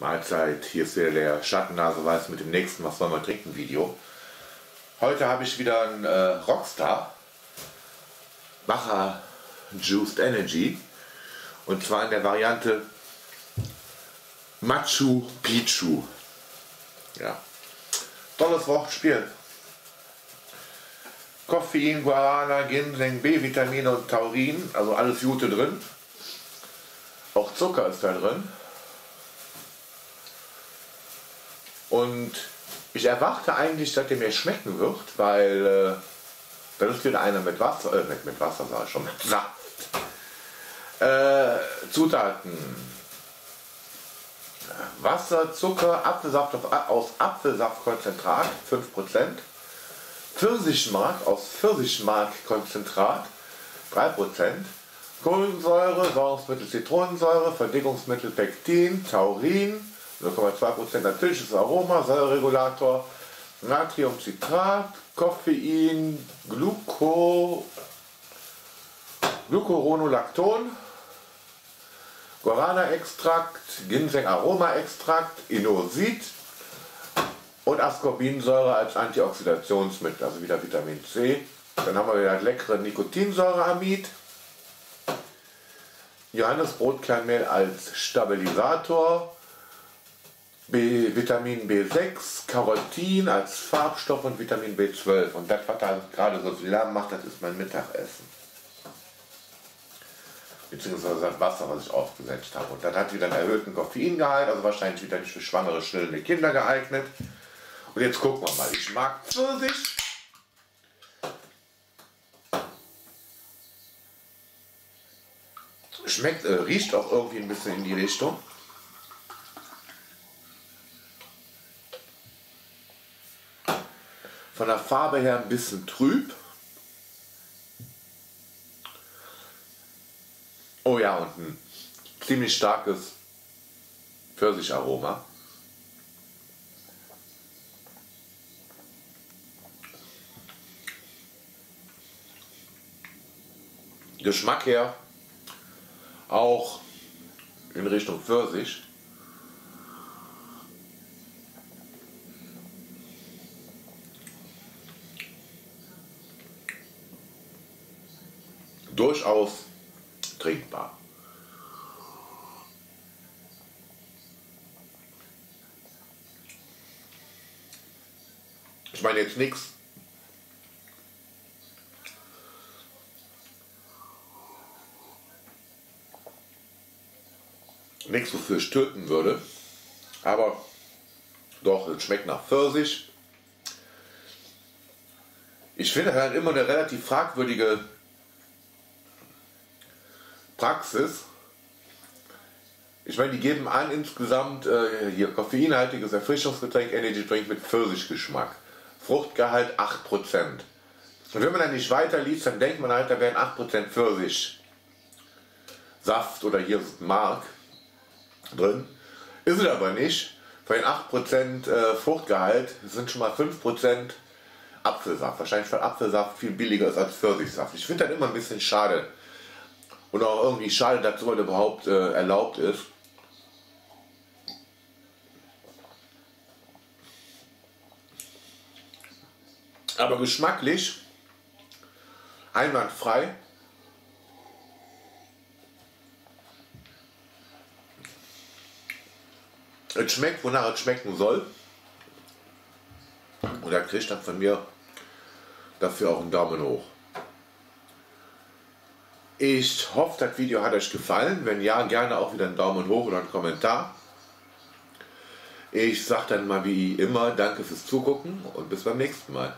Mahlzeit, hier ist wieder der Schattennaseweiß mit dem nächsten Was wollen wir trinken Video. Heute habe ich wieder einen äh, Rockstar, Bacher Juiced Energy und zwar in der Variante Machu Picchu. Ja, tolles Wortspiel. Koffein, Guarana, Ginseng, B-Vitamine und Taurin, also alles Jute drin. Auch Zucker ist da drin. Und ich erwarte eigentlich, dass der mir schmecken wird, weil äh, dann ist wieder einer mit Wasser, äh, mit, mit Wasser sag ich schon, mit Saft. Äh, Zutaten. Wasser, Zucker, Apfelsaft aus Apfelsaftkonzentrat 5%, Pfirsichmark aus Pfirsichmarkkonzentrat 3%, Kohlensäure, Säurungsmittel Zitronensäure, Verdickungsmittel Pektin, Taurin, 0,2% natürliches Aroma, Säureregulator, Natriumcitrat, Koffein, Gluco, Glucuronolacton, Guarana-Extrakt, Ginseng-Aroma-Extrakt, Inosit und Ascorbinsäure als Antioxidationsmittel, also wieder Vitamin C. Dann haben wir wieder leckere Nikotinsäureamid, Johannesbrotkernmehl als Stabilisator, B, Vitamin B6, Carotin als Farbstoff und Vitamin B12. Und das, was da gerade so viel Lärm macht, das ist mein Mittagessen. Beziehungsweise das Wasser, was ich aufgesetzt habe. Und dann hat wieder einen erhöhten Koffeingehalt, also wahrscheinlich wieder nicht für schwangere, stillende Kinder geeignet. Und jetzt gucken wir mal. Ich mag Pfirsich. Schmeckt, äh, riecht auch irgendwie ein bisschen in die Richtung. Von der Farbe her ein bisschen trüb. Oh ja, und ein ziemlich starkes Pfirsicharoma. Geschmack her auch in Richtung Pfirsich. Durchaus trinkbar. Ich meine jetzt nichts nichts, wofür ich töten würde. Aber doch, es schmeckt nach Pfirsich. Ich finde halt immer eine relativ fragwürdige Praxis. Ich meine, die geben an insgesamt äh, hier koffeinhaltiges Erfrischungsgetränk, Energy Drink mit Pfirsichgeschmack. Fruchtgehalt 8%. Und wenn man dann nicht weiter liest, dann denkt man halt, da wären 8% Pfirsich. Saft oder hier Mark drin. Ist es aber nicht. Von den 8% äh, Fruchtgehalt sind schon mal 5% Apfelsaft. Wahrscheinlich, weil Apfelsaft viel billiger ist als Pfirsichsaft. Ich finde das immer ein bisschen schade. Und auch irgendwie schade, dass sowas überhaupt äh, erlaubt ist. Aber geschmacklich einwandfrei. Es schmeckt, wonach es schmecken soll. Und er kriegt dann von mir dafür auch einen Daumen hoch. Ich hoffe, das Video hat euch gefallen. Wenn ja, gerne auch wieder einen Daumen hoch oder einen Kommentar. Ich sage dann mal wie immer Danke fürs Zugucken und bis beim nächsten Mal.